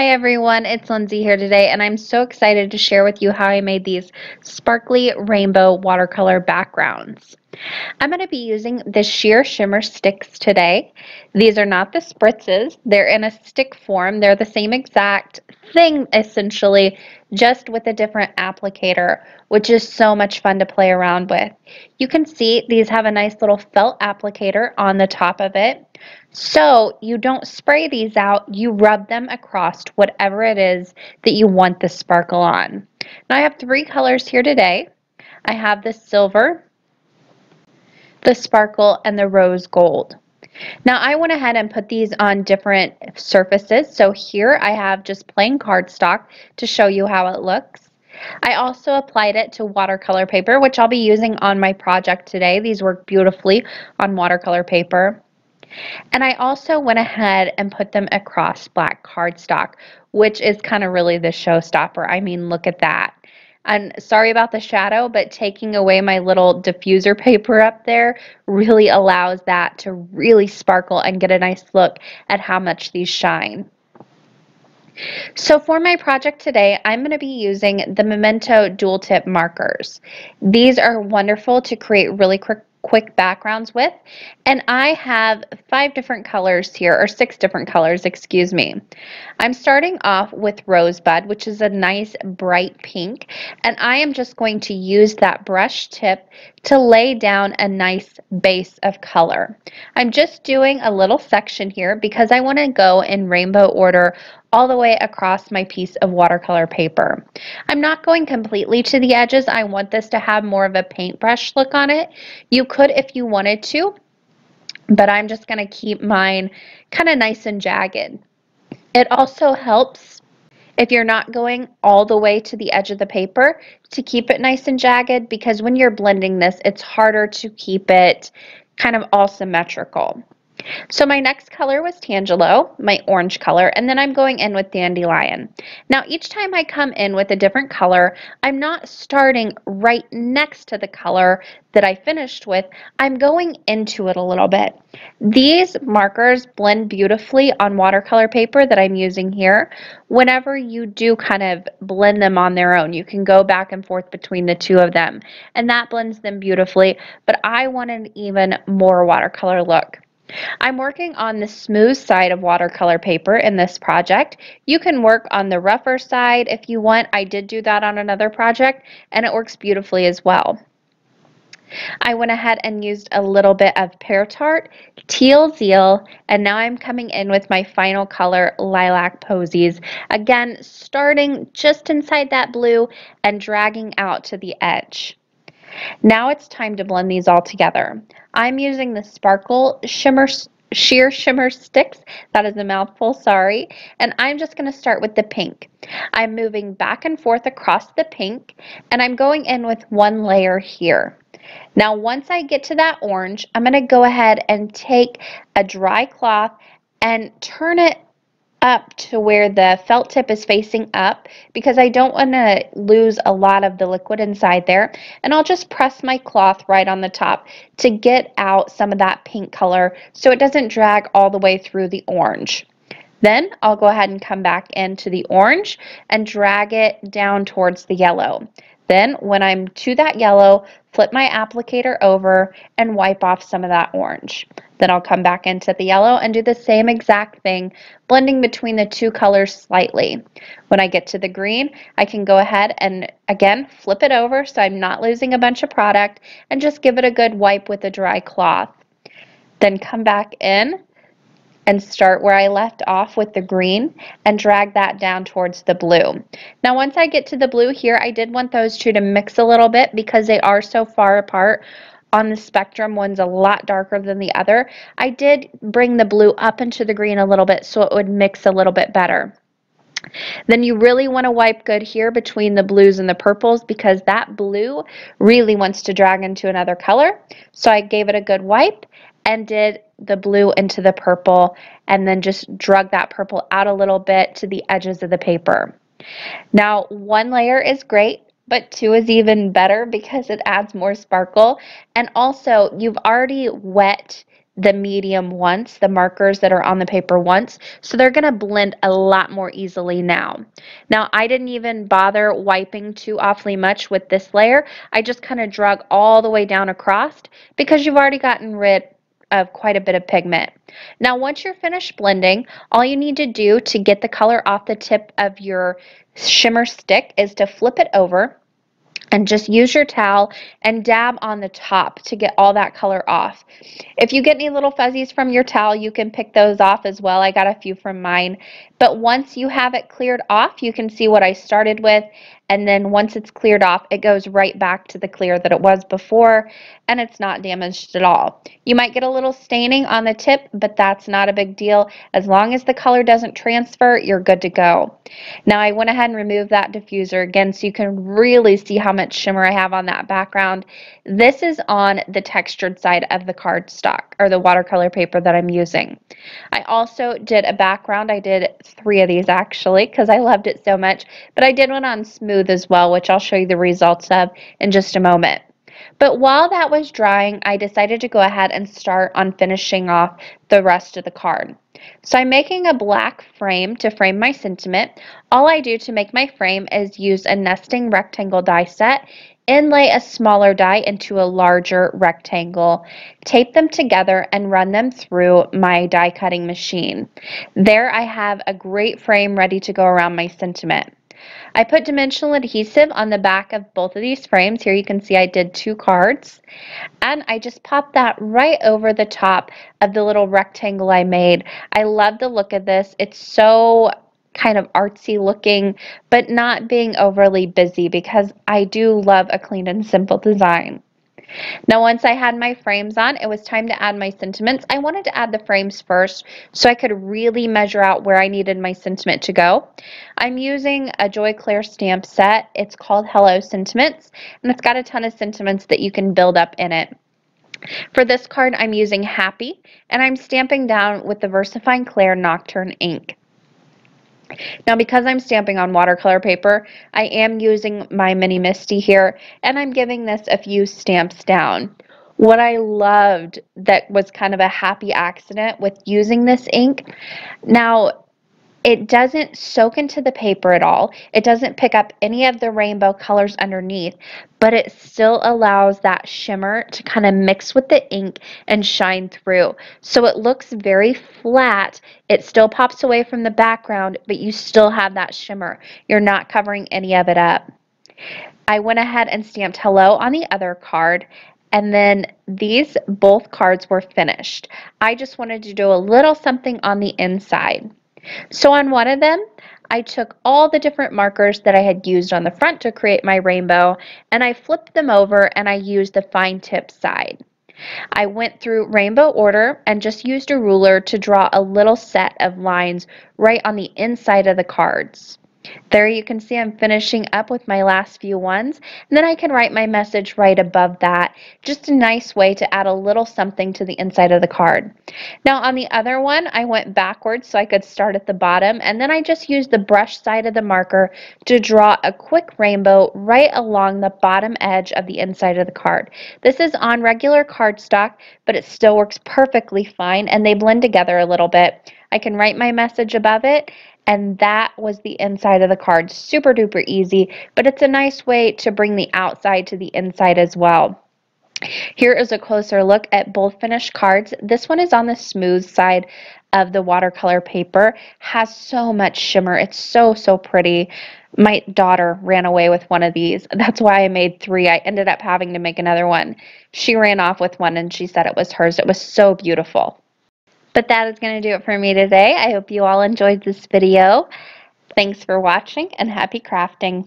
Hi everyone, it's Lindsay here today and I'm so excited to share with you how I made these sparkly rainbow watercolor backgrounds. I'm going to be using the sheer shimmer Stix today. These are not the spritzes, they're in a stick form. They're the same exact thing essentially, just with a different applicator, which is so much fun to play around with. You can see these have a nice little felt applicator on the top of it. So you don't spray these out, you rub them across whatever it is that you want the sparkle on. Now I have three colors here today. I have the silver, the sparkle, and the rose gold. Now I went ahead and put these on different surfaces. So here I have just plain cardstock to show you how it looks. I also applied it to watercolor paper, which I'll be using on my project today. These work beautifully on watercolor paper. And I also went ahead and put them across black cardstock, which is kind of really the showstopper. I mean, look at that. And sorry about the shadow, but taking away my little diffuser paper up there really allows that to really sparkle and get a nice look at how much these shine. So for my project today, I'm going to be using the Memento dual tip markers. These are wonderful to create really quick quick backgrounds with. And I have five different colors here, or six different colors, excuse me. I'm starting off with Rosebud, which is a nice bright pink. And I am just going to use that brush tip to lay down a nice base of color. I'm just doing a little section here because I want to go in rainbow order all the way across my piece of watercolor paper. I'm not going completely to the edges. I want this to have more of a paintbrush look on it. You could if you wanted to, but I'm just going to keep mine kind of nice and jagged. It also helps if you're not going all the way to the edge of the paper to keep it nice and jagged because when you're blending this, it's harder to keep it kind of all symmetrical. So my next color was Tangelo, my orange color, and then I'm going in with Dandelion. Now each time I come in with a different color, I'm not starting right next to the color that I finished with, I'm going into it a little bit. These markers blend beautifully on watercolor paper that I'm using here. Whenever you do kind of blend them on their own, you can go back and forth between the two of them, and that blends them beautifully, but I want an even more watercolor look. I'm working on the smooth side of watercolor paper in this project. You can work on the rougher side if you want. I did do that on another project and it works beautifully as well. I went ahead and used a little bit of Pear Tart, Teal Zeal, and now I'm coming in with my final color, Lilac Posies. Again, starting just inside that blue and dragging out to the edge. Now it's time to blend these all together. I'm using the Sparkle Shimmer Sheer Shimmer Stix. That is a mouthful, sorry. And I'm just going to start with the pink. I'm moving back and forth across the pink, and I'm going in with one layer here. Now, once I get to that orange, I'm going to go ahead and take a dry cloth and turn it up to where the felt tip is facing up because I don't want to lose a lot of the liquid inside there. And I'll just press my cloth right on the top to get out some of that pink color so it doesn't drag all the way through the orange. Then I'll go ahead and come back into the orange and drag it down towards the yellow. Then when I'm to that yellow, flip my applicator over and wipe off some of that orange. Then I'll come back into the yellow and do the same exact thing, blending between the two colors slightly. When I get to the green, I can go ahead and again flip it over so I'm not losing a bunch of product and just give it a good wipe with a dry cloth. Then come back in and start where I left off with the green and drag that down towards the blue. Now once I get to the blue here, I did want those two to mix a little bit because they are so far apart on the spectrum. One's a lot darker than the other. I did bring the blue up into the green a little bit so it would mix a little bit better. Then you really want to wipe good here between the blues and the purples because that blue really wants to drag into another color. So I gave it a good wipe and did the blue into the purple and then just drug that purple out a little bit to the edges of the paper. Now one layer is great but two is even better because it adds more sparkle and also you've already wet the medium once, the markers that are on the paper once, so they're going to blend a lot more easily now. Now, I didn't even bother wiping too awfully much with this layer. I just kind of drug all the way down across because you've already gotten rid of quite a bit of pigment. Now, once you're finished blending, all you need to do to get the color off the tip of your shimmer stick is to flip it over and just use your towel and dab on the top to get all that color off. If you get any little fuzzies from your towel, you can pick those off as well. I got a few from mine. But once you have it cleared off, you can see what I started with and then once it's cleared off, it goes right back to the clear that it was before, and it's not damaged at all. You might get a little staining on the tip, but that's not a big deal. As long as the color doesn't transfer, you're good to go. Now I went ahead and removed that diffuser again so you can really see how much shimmer I have on that background. This is on the textured side of the cardstock, or the watercolor paper that I'm using. I also did a background. I did three of these actually, because I loved it so much, but I did one on smooth smooth as well, which I'll show you the results of in just a moment. But while that was drying, I decided to go ahead and start on finishing off the rest of the card. So I'm making a black frame to frame my sentiment. All I do to make my frame is use a nesting rectangle die set, inlay a smaller die into a larger rectangle, tape them together and run them through my die cutting machine. There I have a great frame ready to go around my sentiment. I put dimensional adhesive on the back of both of these frames. Here you can see I did two cards. And I just popped that right over the top of the little rectangle I made. I love the look of this. It's so kind of artsy looking, but not being overly busy because I do love a clean and simple design. Now once I had my frames on, it was time to add my sentiments. I wanted to add the frames first so I could really measure out where I needed my sentiment to go. I'm using a Joy Clair stamp set. It's called Hello Sentiments and it's got a ton of sentiments that you can build up in it. For this card, I'm using Happy, and I'm stamping down with the VersaFine Clair Nocturne ink. Now because I'm stamping on watercolor paper, I am using my Mini MISTI here and I'm giving this a few stamps down. What I loved that was kind of a happy accident with using this ink, now it doesn't soak into the paper at all. It doesn't pick up any of the rainbow colors underneath, but it still allows that shimmer to kind of mix with the ink and shine through. So it looks very flat. It still pops away from the background, but you still have that shimmer. You're not covering any of it up. I went ahead and stamped hello on the other card and then these both cards were finished. I just wanted to do a little something on the inside. So on one of them, I took all the different markers that I had used on the front to create my rainbow and I flipped them over and I used the fine tip side. I went through rainbow order and just used a ruler to draw a little set of lines right on the inside of the cards. There you can see I'm finishing up with my last few ones. And then I can write my message right above that. Just a nice way to add a little something to the inside of the card. Now on the other one, I went backwards so I could start at the bottom. And then I just used the brush side of the marker to draw a quick rainbow right along the bottom edge of the inside of the card. This is on regular cardstock, but it still works perfectly fine and they blend together a little bit. I can write my message above it and that was the inside of the card. Super duper easy, but it's a nice way to bring the outside to the inside as well. Here is a closer look at both finished cards. This one is on the smooth side of the watercolor paper. Has so much shimmer. It's so, so pretty. My daughter ran away with one of these. That's why I made three. I ended up having to make another one. She ran off with one and she said it was hers. It was so beautiful. But that is going to do it for me today. I hope you all enjoyed this video. Thanks for watching and happy crafting.